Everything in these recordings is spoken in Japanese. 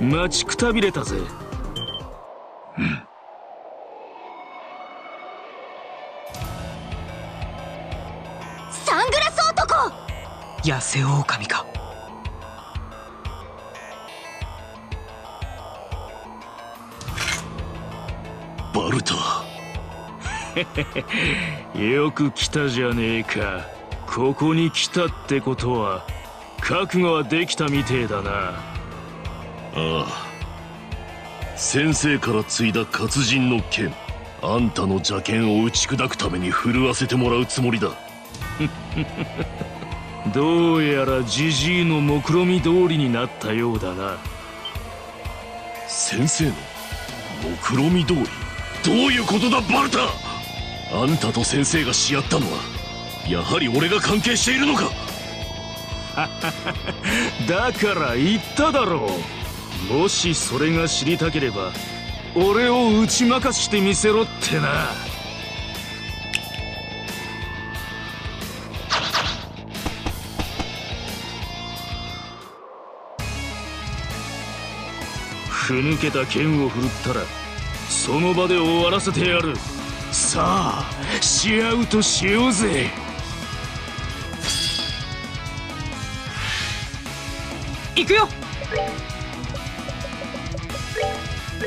待ちくたびれたぜ、うん、サングラス男！野生狼か。バルタ。よく来たじゃねえか。ここに来たってことは覚悟はできたみてえだなああ。先生から継いだ活人の剣あんたの邪剣を打ち砕くために振るわせてもらうつもりだ。どうやらジジイの目論見通りになったようだな。先生の目論見通り？どういうことだバルタ！あんたと先生がし合ったのはやはり俺が関係しているのか？だから言っただろうもしそれが知りたければ俺を打ち負かしてみせろってな。ふぬけた剣を振るったらその場で終わらせてやる。さあし合うとしようぜ。行くよ。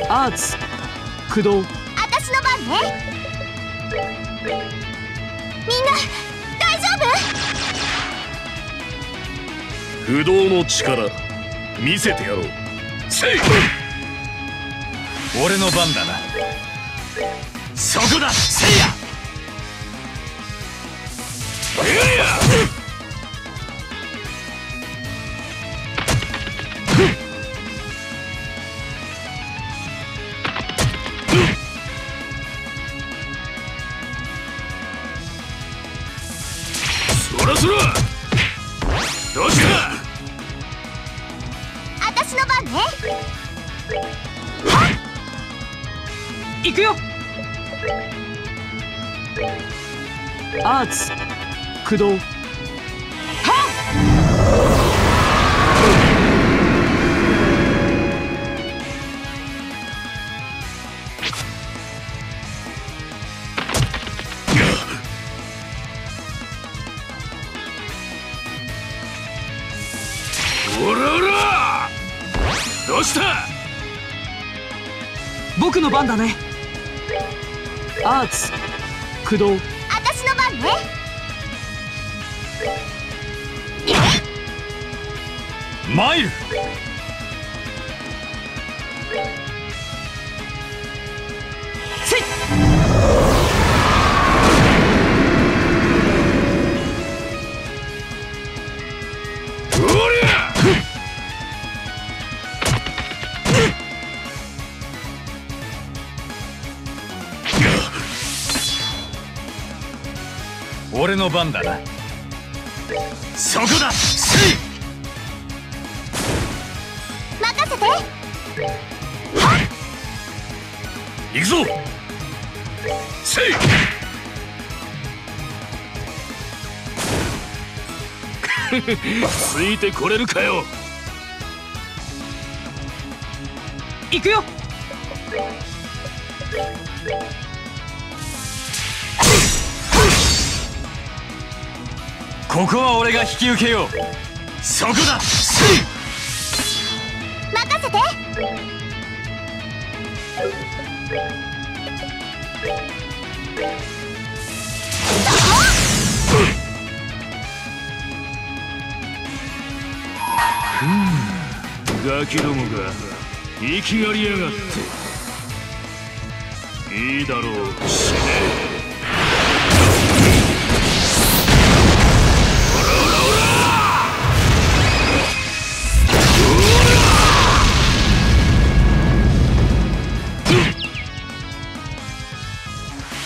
アーツ駆動。私の番ね。みんな大丈夫？不動の力見せてやろう。せい俺の番だな。そこだ！せいや行くよ。アーツ駆動。おらおらどうした？僕の番だね。アーツ駆動。私の番ね。マイル。せい俺の番だな。そこだ。せい。任せて。行くぞ。せい。ついてこれるかよ。行くよここは俺が引き受けよう。そこだ。任せて。ガキどもが生きがりやがって。いいだろう死ね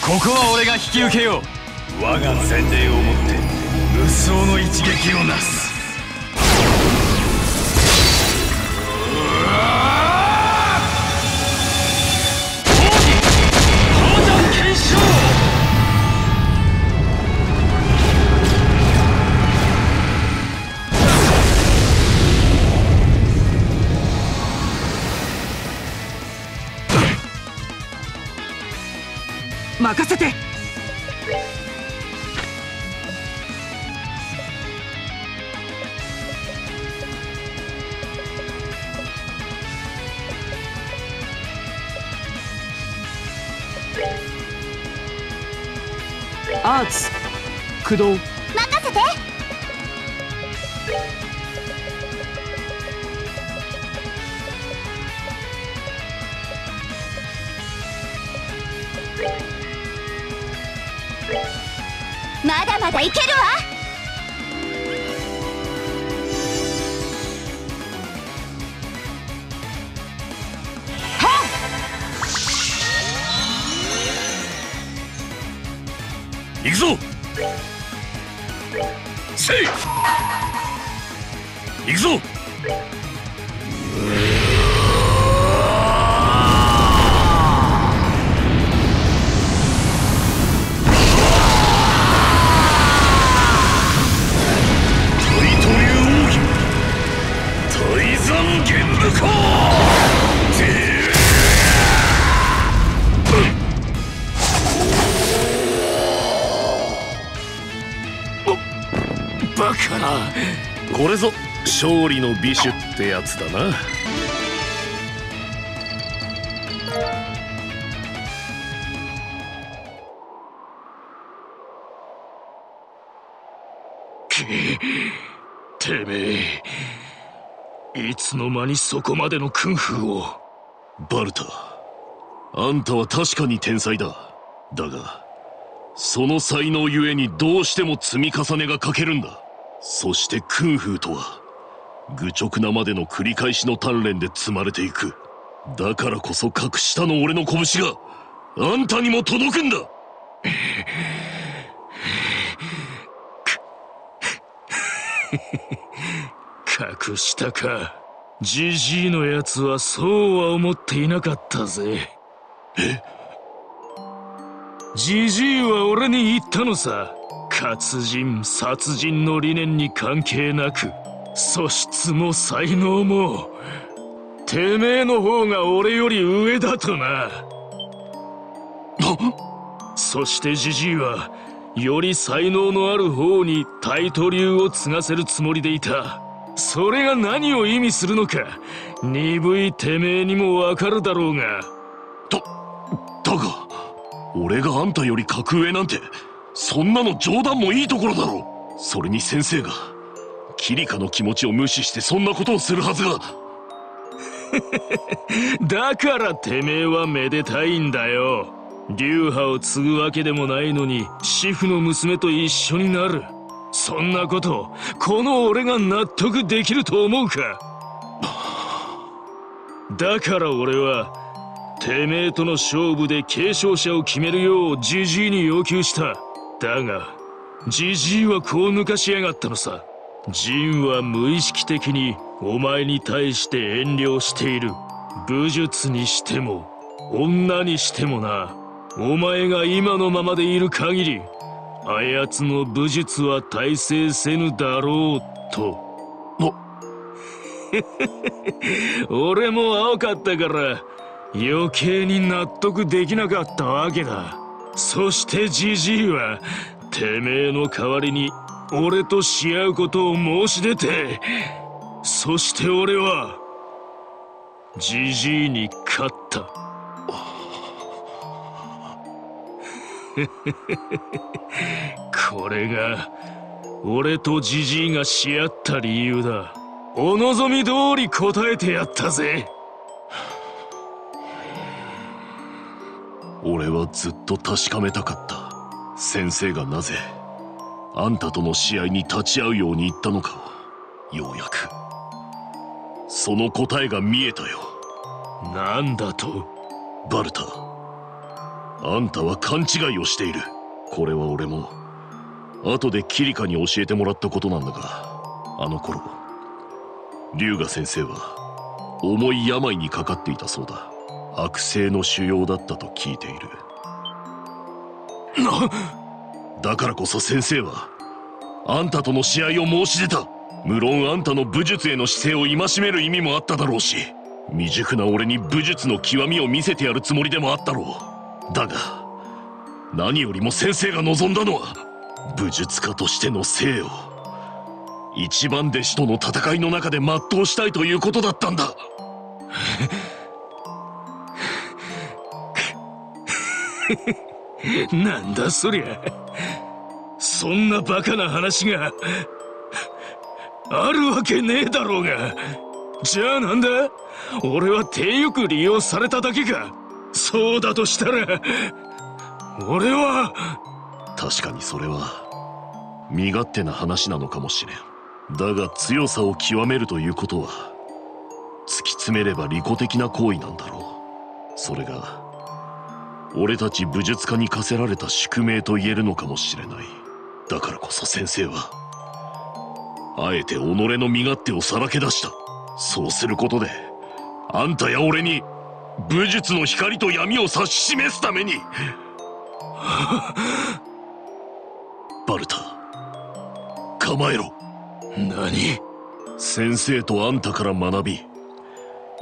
ここは俺が引き受けよう。我が前例をもって無双の一撃をなす。任せて。アーツ駆動。まだいけるわ。行くぞ！せい！行くぞ！バカな。これぞ勝利の美酒ってやつだな。てめえいつの間にそこまでのクンフーを。バルタあんたは確かに天才だ。だがその才能ゆえにどうしても積み重ねが欠けるんだ。そしてクンフーとは愚直なまでの繰り返しの鍛錬で積まれていく。だからこそ格下の俺の拳があんたにも届くんだ。隠したか。ジジイのやつはそうは思っていなかったぜ。え？ジジイは俺に言ったのさ活人殺人の理念に関係なく素質も才能もてめえの方が俺より上だとな。そしてジジイはより才能のある方にタイト流を継がせるつもりでいた。それが何を意味するのか鈍いてめえにもわかるだろうが。だだが俺があんたより格上なんてそんなの冗談もいいところだろう。それに先生がキリカの気持ちを無視してそんなことをするはずが。だからてめえはめでたいんだよ。流派を継ぐわけでもないのに主婦の娘と一緒になる。そんなことこの俺が納得できると思うか。だから俺はてめえとの勝負で継承者を決めるようジジイに要求した。だがジジイはこう抜かしやがったのさ。ジンは無意識的にお前に対して遠慮している。武術にしても女にしてもな。お前が今のままでいる限りあやつの武術は大成せぬだろうと。俺も青かったから余計に納得できなかったわけだそしてジジイはてめえの代わりに俺とし合うことを申し出てそして俺はジジイに勝った。これが俺とジジイがし合った理由だ。お望み通り答えてやったぜ。俺はずっと確かめたかった。先生がなぜあんたとの試合に立ち会うように言ったのかをようやく。その答えが見えたよ。なんだと？バルタあんたは勘違いをしている。これは俺も後でキリカに教えてもらったことなんだがあの頃龍河先生は重い病にかかっていたそうだ悪性の腫瘍だったと聞いている。だからこそ先生はあんたとの試合を申し出た。無論あんたの武術への姿勢を戒める意味もあっただろうし未熟な俺に武術の極みを見せてやるつもりでもあったろう。だが何よりも先生が望んだのは武術家としての生を一番弟子との戦いの中で全うしたいということだったんだ なんだそりゃ。そんなバカな話が。あるわけねえだろうが。じゃあなんだ？俺は手よく利用されただけか。そうだとしたら。俺は。確かにそれは。身勝手な話なのかもしれん。だが強さを極めるということは。突き詰めれば利己的な行為なんだろう。それが俺たち武術家に課せられた宿命と言えるのかもしれない。だからこそ先生はあえて己の身勝手をさらけ出した。そうすることであんたや俺に武術の光と闇を指し示すために。バルタ構えろ。何？先生とあんたから学び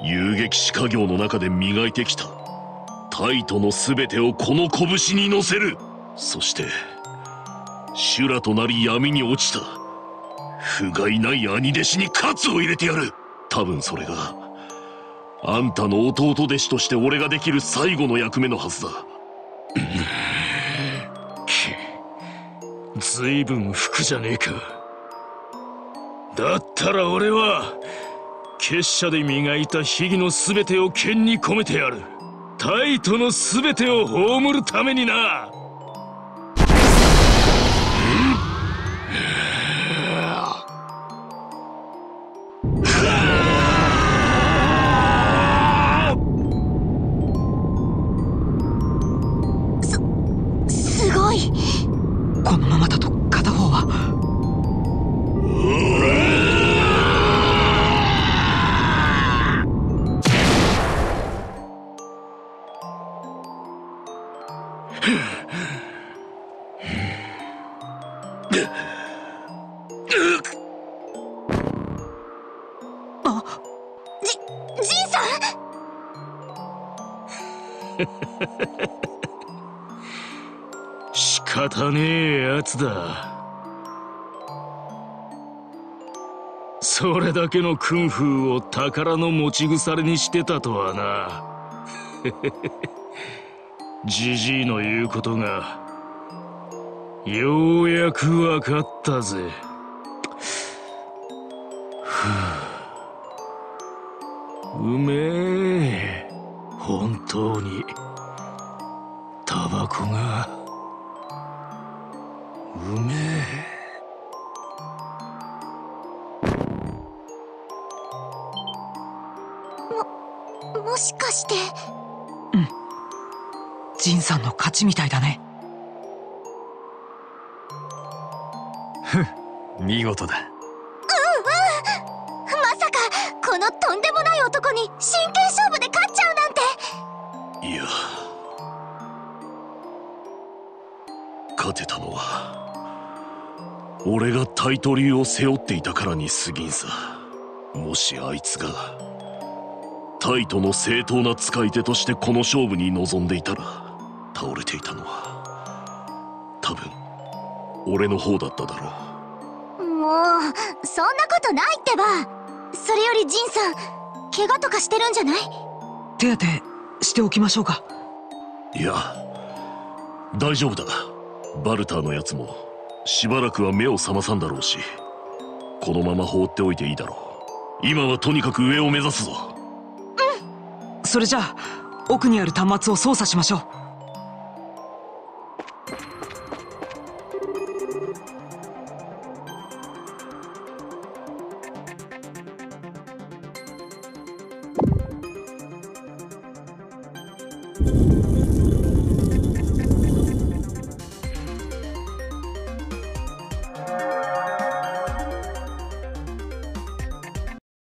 遊撃士家業の中で磨いてきたタイトの全てをこの拳に乗せる。そして修羅となり闇に落ちた。不甲斐ない兄弟子に喝を入れてやる。多分それがあんたの弟弟子として俺ができる最後の役目のはずだ。ずいぶん服じゃねえか。だったら俺は結社で磨いた秘技の全てを剣に込めてやる。タイトの全てを葬るためにな。ジンさん。仕方ねえやつだ。それだけのクンフーを宝の持ち腐れにしてたとはな。ジジイの言うことがようやく分かったぜ。めえ本当にタバコがうめえ。もしかして。ジンさんの勝ちみたいだね。見事だのとんでもない男に真剣勝負で勝っちゃうなんて。いや。勝てたのは俺がタイト流を背負っていたからに過ぎんさ。もしあいつがタイトの正当な使い手としてこの勝負に臨んでいたら倒れていたのは多分俺の方だっただろう。もうそんなことないってばそれよりジンさん怪我とかしてるんじゃない？手当てしておきましょうか。いや大丈夫だ。バルターのやつもしばらくは目を覚まさんだろうしこのまま放っておいていいだろう。今はとにかく上を目指すぞ。それじゃあ奥にある端末を操作しましょう